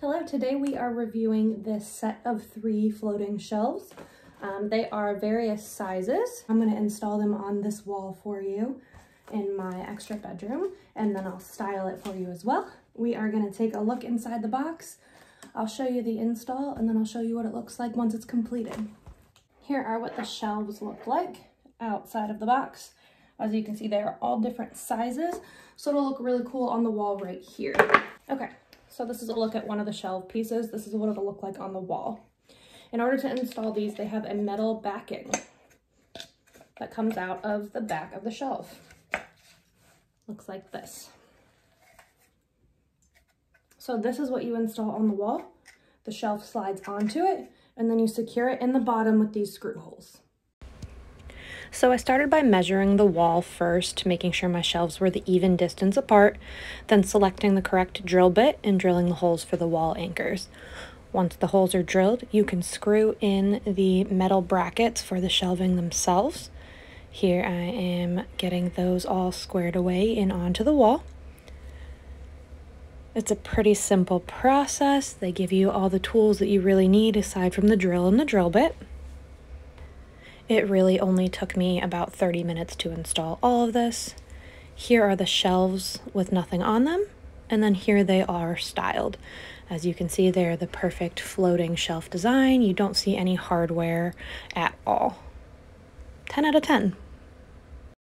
Hello, today we are reviewing this set of three floating shelves. Um, they are various sizes. I'm gonna install them on this wall for you in my extra bedroom, and then I'll style it for you as well. We are gonna take a look inside the box. I'll show you the install, and then I'll show you what it looks like once it's completed. Here are what the shelves look like outside of the box. As you can see, they are all different sizes, so it'll look really cool on the wall right here. Okay, so this is a look at one of the shelf pieces. This is what it'll look like on the wall. In order to install these, they have a metal backing that comes out of the back of the shelf. Looks like this. So this is what you install on the wall. The shelf slides onto it, and then you secure it in the bottom with these screw holes. So I started by measuring the wall first, making sure my shelves were the even distance apart, then selecting the correct drill bit and drilling the holes for the wall anchors. Once the holes are drilled, you can screw in the metal brackets for the shelving themselves. Here I am getting those all squared away and onto the wall. It's a pretty simple process. They give you all the tools that you really need aside from the drill and the drill bit. It really only took me about 30 minutes to install all of this. Here are the shelves with nothing on them, and then here they are styled. As you can see, they're the perfect floating shelf design. You don't see any hardware at all. 10 out of 10.